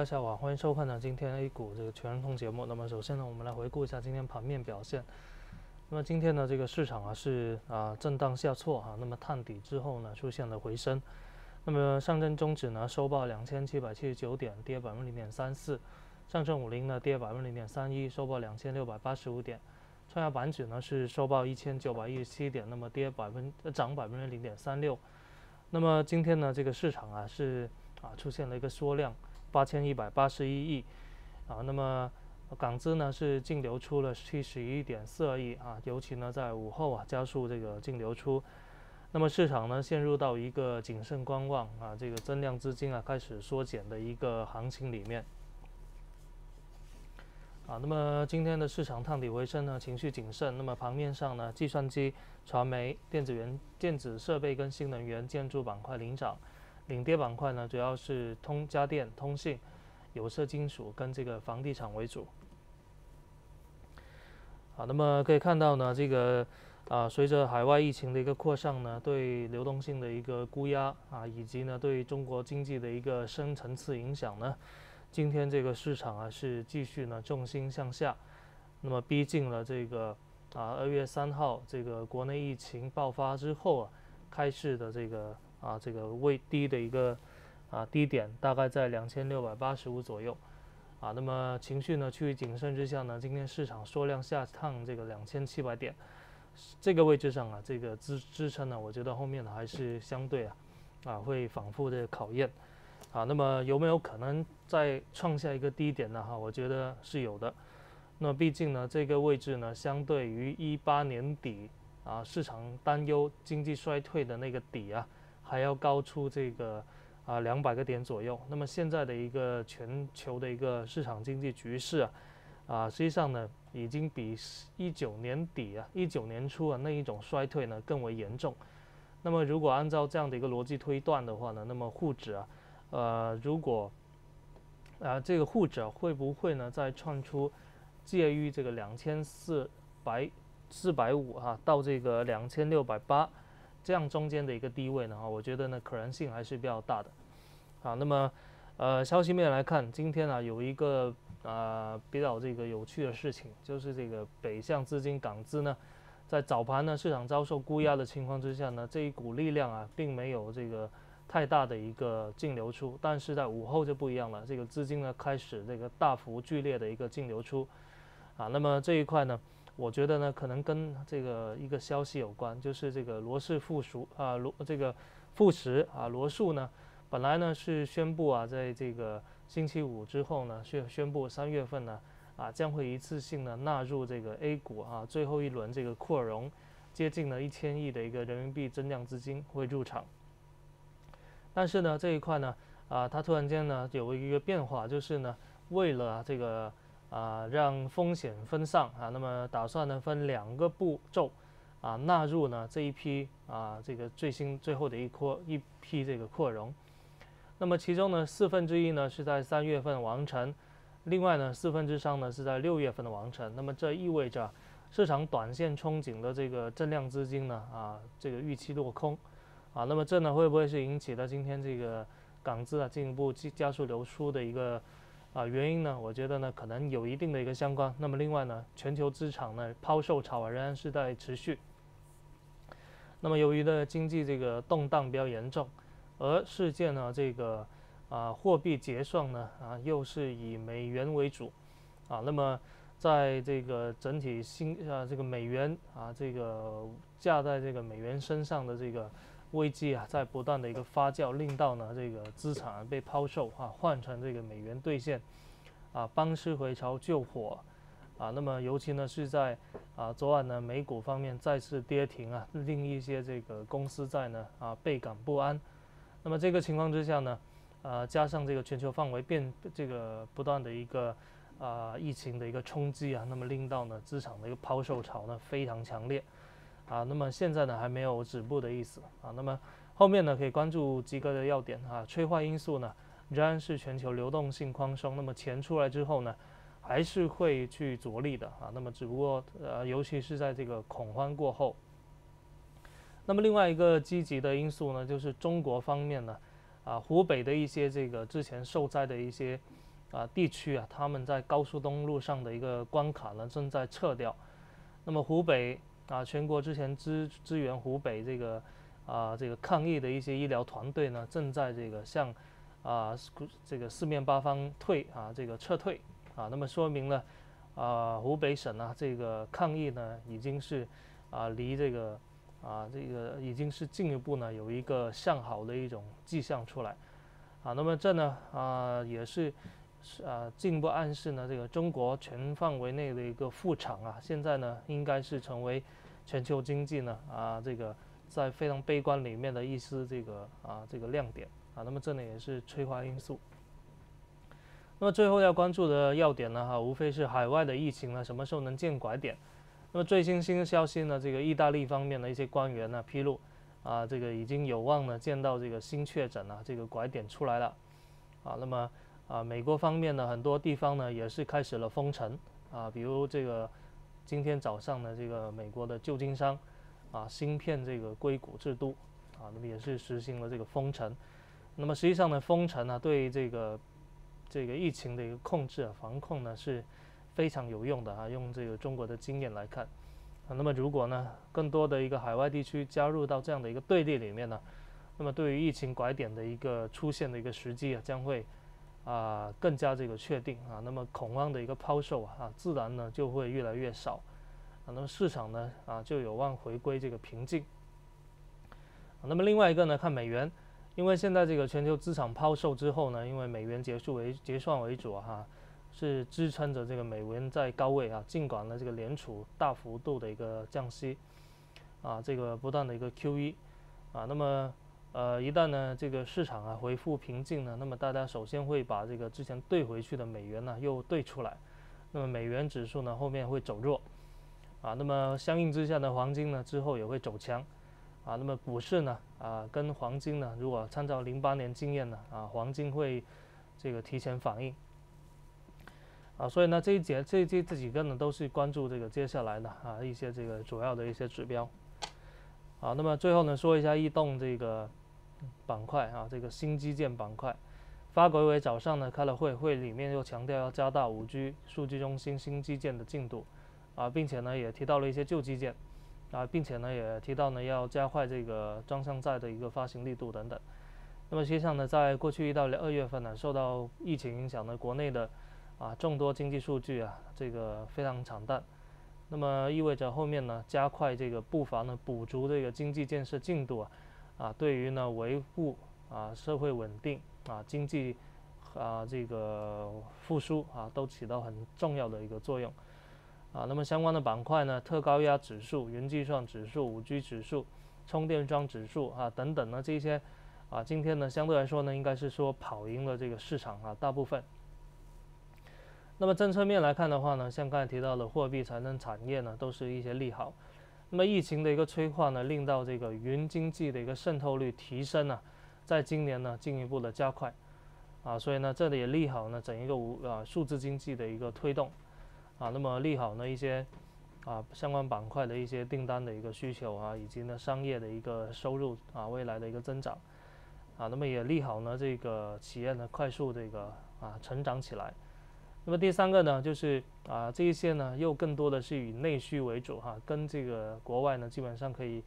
大家好，欢迎收看呢今天 A 股这个全日通节目。那么首先呢，我们来回顾一下今天盘面表现。那么今天呢，这个市场啊是啊震荡下挫哈，那么探底之后呢出现了回升。那么上证综指呢收报两千七百七十九点，跌百分之零点三四；上证五零呢跌百分之零点三一，收报两千六百八十五点；创业板指呢是收报一千九百一十七点，那么跌百分涨百分之零点三六。那么今天呢，这个市场啊是啊出现了一个缩量，八千一百八十一亿啊。那么港资呢是净流出了七十一点四二亿啊，尤其呢在午后啊加速这个净流出。那么市场呢陷入到一个谨慎观望啊，这个增量资金啊开始缩减的一个行情里面啊。那么今天的市场探底回升呢，情绪谨慎。那么盘面上呢，计算机、传媒、电子元、电子设备跟新能源、建筑板块领涨，领跌板块呢主要是通家电、通信、有色金属跟这个房地产为主。好，那么可以看到呢，这个。啊，随着海外疫情的一个扩散呢，对流动性的一个估压啊，以及呢对中国经济的一个深层次影响呢，今天这个市场啊是继续呢重心向下，那么逼近了这个啊二月三号这个国内疫情爆发之后啊开市的这个啊这个位低的一个啊低点，大概在两千六百八十五左右啊，那么情绪呢趋于谨慎之下呢，今天市场缩量下探这个两千七百点。这个位置上啊，这个支支撑呢，我觉得后面呢还是相对啊，啊会反复的考验，啊，那么有没有可能再创下一个低点呢？哈，我觉得是有的。那毕竟呢，这个位置呢，相对于一八年底啊市场担忧经济衰退的那个底啊，还要高出这个啊两百个点左右。那么现在的一个全球的一个市场经济局势啊。啊，实际上呢，已经比一九年底啊、一九年初啊那一种衰退呢更为严重。那么，如果按照这样的一个逻辑推断的话呢，那么沪指啊，呃，如果啊这个沪指啊会不会呢再创出介于这个两千四百四百五哈到这个两千六百八这样中间的一个低位呢？啊，我觉得呢可能性还是比较大的。啊，那么呃消息面来看，今天啊有一个。啊，比较这个有趣的事情就是这个北向资金港资呢，在早盘呢市场遭受估压的情况之下呢，这一股力量啊，并没有这个太大的一个净流出，但是在午后就不一样了，这个资金呢开始这个大幅剧烈的一个净流出，啊，那么这一块呢，我觉得呢可能跟这个一个消息有关，就是这个罗氏附属啊罗这个富时啊罗素呢，本来呢是宣布啊在这个。星期五之后呢，宣宣布三月份呢，啊将会一次性的纳入这个 A 股啊，最后一轮这个扩容，接近了一千亿的一个人民币增量资金会入场。但是呢，这一块呢，啊，它突然间呢有一个变化，就是呢，为了这个啊让风险分散啊，那么打算呢分两个步骤啊纳入呢这一批啊这个最新最后的一扩一批这个扩容。那么其中呢，四分之一呢是在三月份完成，另外呢四分之三呢是在六月份的完成。那么这意味着市场短线憧憬的这个增量资金呢啊这个预期落空啊。那么这呢会不会是引起了今天这个港资啊进一步加速流出的一个啊原因呢？我觉得呢可能有一定的一个相关。那么另外呢，全球资产呢抛售潮仍然是在持续。那么由于呢经济这个动荡比较严重。而事件呢，这个啊货币结算呢啊又是以美元为主啊，那么在这个整体新啊这个美元啊这个架在这个美元身上的这个危机啊，在不断的一个发酵，令到呢这个资产被抛售啊换成这个美元兑现啊班师回朝救火啊，那么尤其呢是在啊昨晚呢美股方面再次跌停啊，令一些这个公司在呢啊倍感不安。那么这个情况之下呢，呃，加上这个全球范围变这个不断的一个啊疫情的一个冲击啊，那么令到呢资产的一个抛售潮呢非常强烈啊。那么现在呢还没有止步的意思啊。那么后面呢可以关注几个的要点啊，催化因素呢仍然是全球流动性宽松，那么钱出来之后呢还是会去着力的啊。那么只不过呃，尤其是在这个恐慌过后。那么另外一个积极的因素呢，就是中国方面呢，啊，湖北的一些这个之前受灾的一些啊地区啊，他们在高速公路上的一个关卡呢正在撤掉。那么湖北啊，全国之前支支援湖北这个啊这个抗疫的一些医疗团队呢，正在这个向啊这个四面八方退啊这个撤退啊，那么说明了啊湖北省呢这个抗疫呢已经是啊离这个啊这个已经是进一步呢有一个向好的一种迹象出来啊，那么这呢啊也是。是啊，进一步暗示呢，这个中国全范围内的一个复场啊，现在呢应该是成为全球经济呢啊这个在非常悲观里面的一丝这个啊这个亮点啊，那么这呢也是催化因素。那么最后要关注的要点呢哈，无非是海外的疫情呢什么时候能见拐点？那么最新新消息呢，这个意大利方面的一些官员呢披露啊，这个已经有望呢见到这个新确诊啊这个拐点出来了啊，那么。啊，美国方面呢，很多地方呢也是开始了封城啊，比如这个今天早上呢，这个美国的旧金山啊，芯片这个硅谷之都啊，那么也是实行了这个封城。那么实际上呢，封城呢对这个这个疫情的一个控制啊、防控呢是非常有用的啊。用这个中国的经验来看啊，那么如果呢更多的一个海外地区加入到这样的一个队列里面呢，那么对于疫情拐点的一个出现的一个时机啊，将会。啊，更加这个确定啊，那么恐慌的一个抛售啊，自然呢就会越来越少啊，那么市场呢啊就有望回归这个平静。那么另外一个呢，看美元，因为现在这个全球资产抛售之后呢，因为美元结束为结算为主哈，是支撑着这个美元在高位啊，尽管呢这个联储大幅度的一个降息啊，这个不断的一个 QE 啊，那么。呃，一旦呢这个市场啊恢复平静呢，那么大家首先会把这个之前兑回去的美元呢又兑出来，那么美元指数呢后面会走弱，啊，那么相应之下呢黄金呢之后也会走强，啊，那么股市呢啊跟黄金呢如果参照零八年经验呢啊黄金会这个提前反应，啊，所以呢这一节这这这几个呢都是关注这个接下来的啊一些这个主要的一些指标，好，那么最后呢说一下异动这个。板块啊，这个新基建板块，发改委早上呢开了会，会里面又强调要加大五 G 数据中心新基建的进度，啊，并且呢也提到了一些旧基建，啊，并且呢也提到呢要加快这个专项债的一个发行力度等等。那么实际上呢，在过去一到二月份呢，受到疫情影响呢，国内的啊众多经济数据啊这个非常惨淡，那么意味着后面呢加快这个步伐呢，补足这个经济建设进度啊。啊，对于呢维护啊社会稳定啊经济啊这个复苏啊都起到很重要的一个作用啊。那么相关的板块呢，特高压指数、云计算指数、五 G 指数、充电桩指数啊等等呢这些啊，今天呢相对来说呢，应该是说跑赢了这个市场啊大部分。那么政策面来看的话呢，像刚才提到的货币、财政产业呢，都是一些利好。那么疫情的一个催化呢，令到这个云经济的一个渗透率提升呢，在今年呢进一步的加快，啊，所以呢这里也利好呢整一个无啊数字经济的一个推动，啊，那么利好呢一些啊相关板块的一些订单的一个需求啊，以及呢商业的一个收入啊未来的一个增长，啊，那么也利好呢这个企业呢快速这个啊成长起来。那么第三个呢，就是啊，这一些呢又更多的是以内需为主哈，跟这个国外呢基本上可以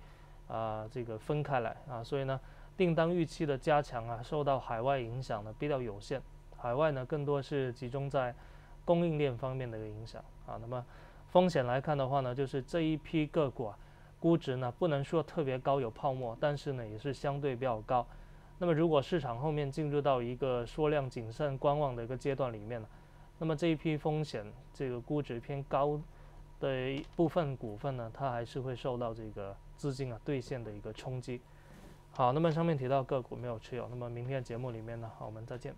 啊这个分开来啊，所以呢订单预期的加强啊，受到海外影响呢比较有限，海外呢更多是集中在供应链方面的一个影响啊。那么风险来看的话呢，就是这一批个股啊，估值呢不能说特别高有泡沫，但是呢也是相对比较高。那么如果市场后面进入到一个缩量谨慎观望的一个阶段里面呢？那么这一批风险，这个估值偏高的部分股份呢，它还是会受到这个资金啊兑现的一个冲击。好，那么上面提到个股没有持有，那么明天的节目里面呢，好，我们再见。